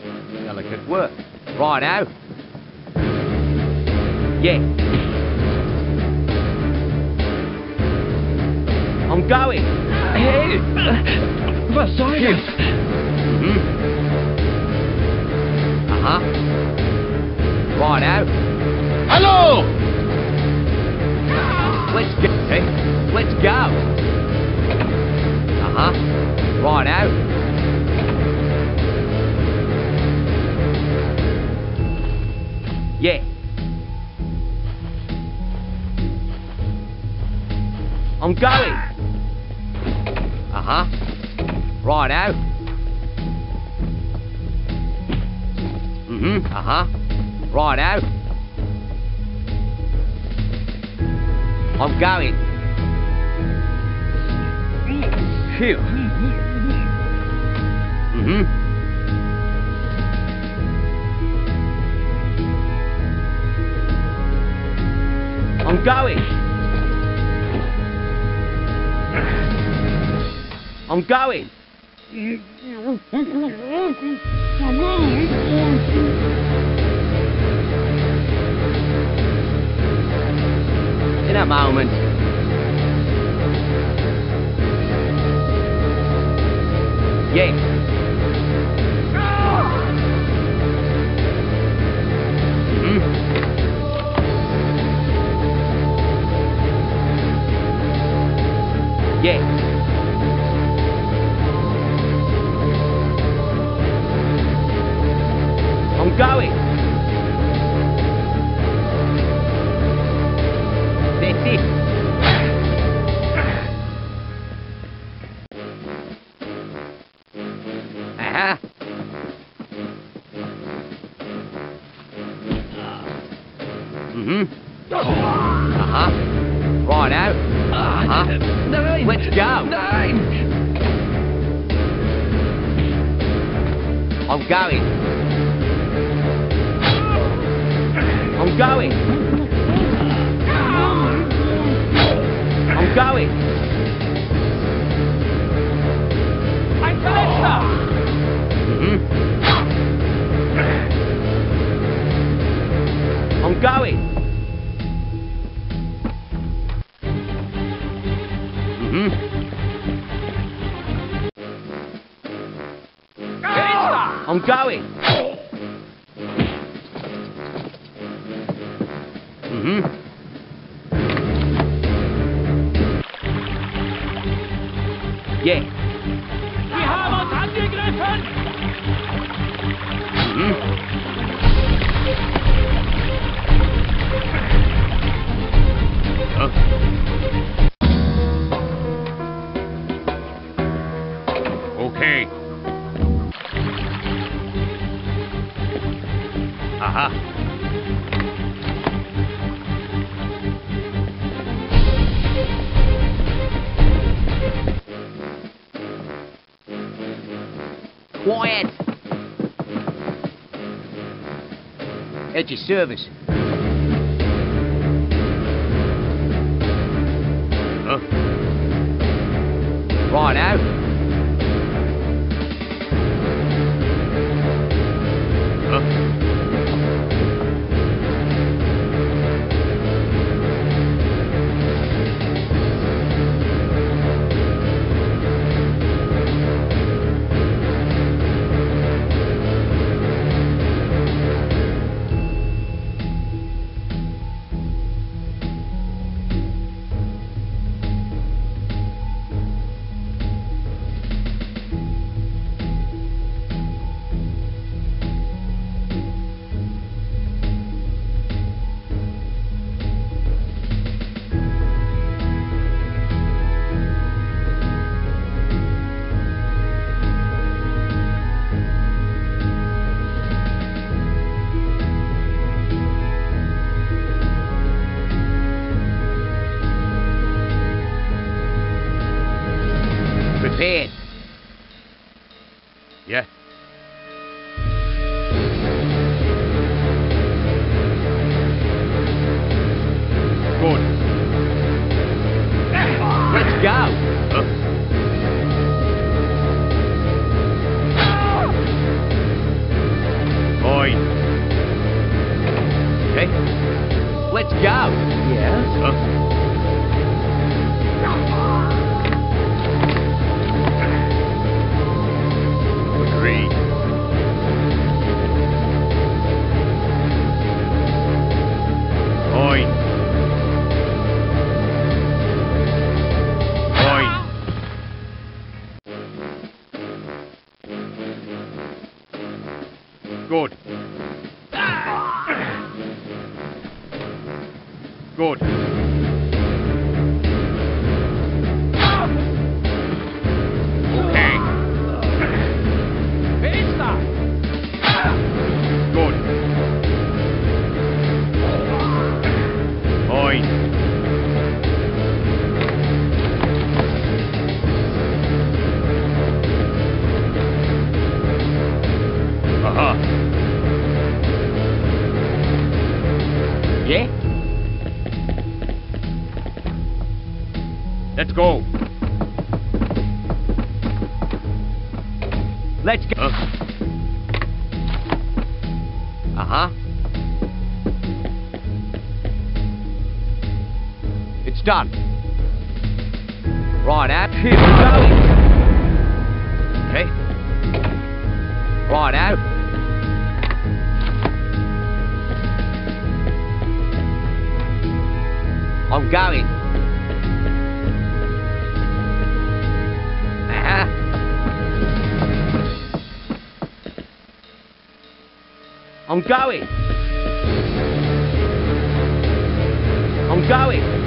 Delicate work. Righto. Yeah. I'm going. Hey! Was soll das? Mhm. Uh-huh. Righto. Hallo! Let's go. Hey, let's go. Uh-huh. Righto. Yeah. I'm going. Uh-huh. Righto. Mm-hmm. Uh-huh. Right out. I'm going. Phew. Mm-hmm. I'm going. I'm going. In a moment. Yes. Going. That's it. Uh-huh. Mm-hmm. Uh-huh. Righto. Uh-huh. Nein! Let's go. I'm going. I'm going. I'm going. Ein Verletzter! Mhm. I'm going. Mhm. I'm going. 耶。嗯。嗯。OK。啊哈。At your service. Huh? Righto. Huh? head. Yeah. Good. Let's go. Good. Let's go. Let's go. Uh huh. It's done. Right out. Keep going. Okay. Right out. I'm going. I'm going. I'm going.